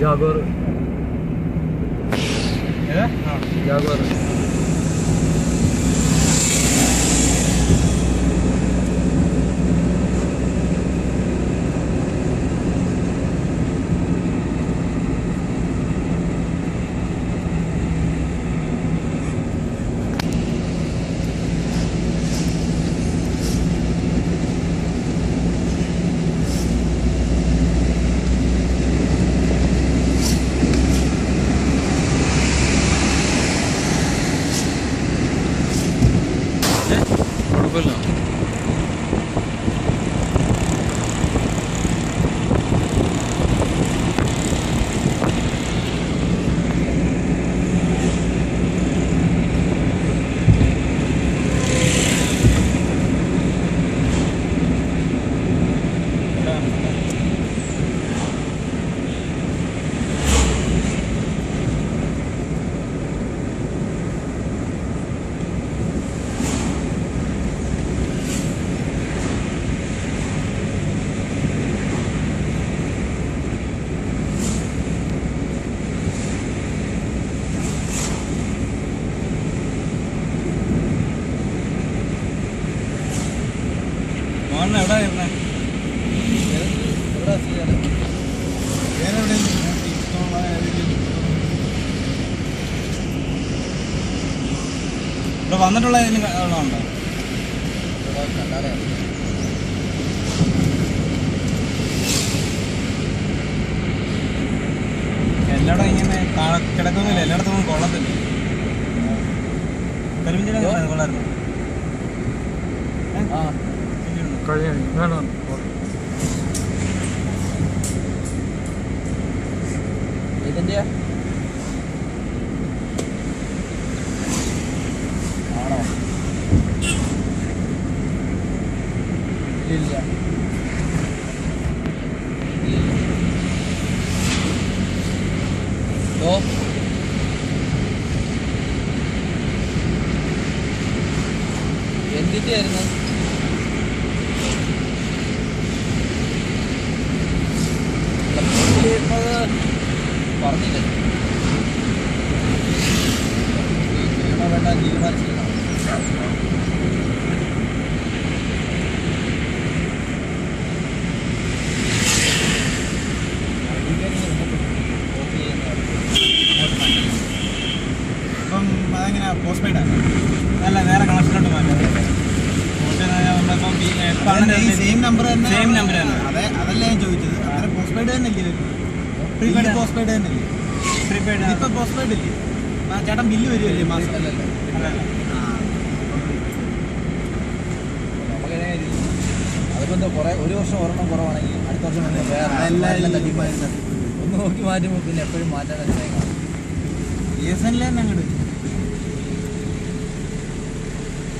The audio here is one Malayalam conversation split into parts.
Jaguar. Yeah? Jaguar. 不冷 മോഹൻ എവിടെ ഇരുന്നേ? ഇവിടെ വന്നിട്ടുള്ള ഏതെങ്കിലും ഉണ്ടോ? എല്ലായിടും ഇങ്ങനെ കിടക്കുന്നില്ല? എല്ലായിടത്തും കൊള്ളത്തില്ല? കരിമിഞ്ചിനെ കൊള്ളായിരുന്നു. കഴിഞ്ഞ വേണം ഇതിന്റെ ആണോ? ഇല്ല ഓ. എന്തിന്റെ ആയിരുന്നു പറഞ്ഞില്ല? വേണ്ട തീരുമാനിച്ചില്ല ഇപ്പം അതെങ്ങനെ പോസ്റ്റ് ആണ്. അല്ല വേറെ കണക്ഷനോട്ട് മാറ്റാം സെയിം നമ്പർ തന്നെ സെയിം നമ്പർ തന്നെ അതെ അതല്ല ഞാൻ ചോദിച്ചത്. അത്ര പോസ്റ്റ് പെയ്ഡ് തന്നെ Prepaid ആ. പോസ്റ്റ് പെയ്ഡ് തന്നെ ഇല്ലേ പ്രീപെയ്ഡ് ഇപ്പൊ പോസ്റ്റ് പെയ്ഡ് ഇല്ലേ? ആ ചേട്ടൻ ബില്ല് വരുമല്ലേ മാസം. അതിപ്പോ കുറെ ഒരു വർഷം ഒരെണ്ണം കുറവാണെങ്കിൽ അടുത്ത വർഷം എല്ലാം തട്ടിപ്പായിരുന്നു ഒന്ന് നോക്കി മാറ്റുമ്പോൾ പിന്നെ എപ്പോഴും മാറ്റാൻ ബി എസ് എൻ തന്നെ അങ്ങോട്ട്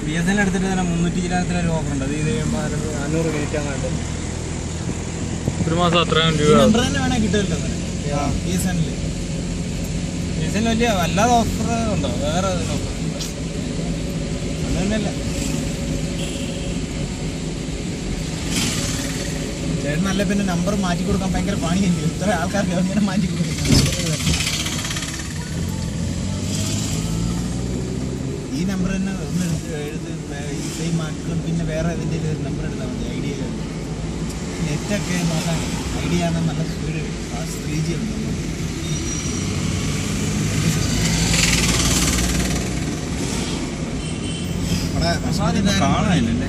ബി എസ് എൻ എടുത്തിട്ട് തന്നെ മുന്നൂറ്റി ഇരുപത്തിലൊരു ഓഫർ ഉണ്ട്. അത് ഇത് കഴിയുമ്പോൾ അഞ്ഞൂറ് മിനിറ്റ് അങ്ങോട്ട് ഒരു മാസം അത്രയും രൂപ നമ്പർ തന്നെ വേണേ കിട്ടുമല്ലോ ബി സീസണിൽ വലിയ വല്ലാതെ ഓഫർ ഉണ്ടോ? വേറെ ഓഫർ അത് തന്നെയല്ല ചേട്ടൻ നല്ല പിന്നെ നമ്പർ മാറ്റി കൊടുക്കാൻ ഭയങ്കര പണിയല്ലേ ഇത്ര ആൾക്കാർക്ക് അങ്ങനെ മാറ്റി കൊടുക്കും. ഈ നമ്പർ തന്നെ ഒന്ന് എടുത്ത് സെയിം ആക്കും പിന്നെ വേറെ ഇതിന്റെ നമ്പർ എടുത്താൽ മതി. ഐഡിയ നെറ്റൊക്കെ നോക്കാൻ സ്പീഡിയാണ് നല്ല സ്പീഡ് ആ ത്രീ ജി ഉണ്ട് കാണാനില്ലല്ലേ?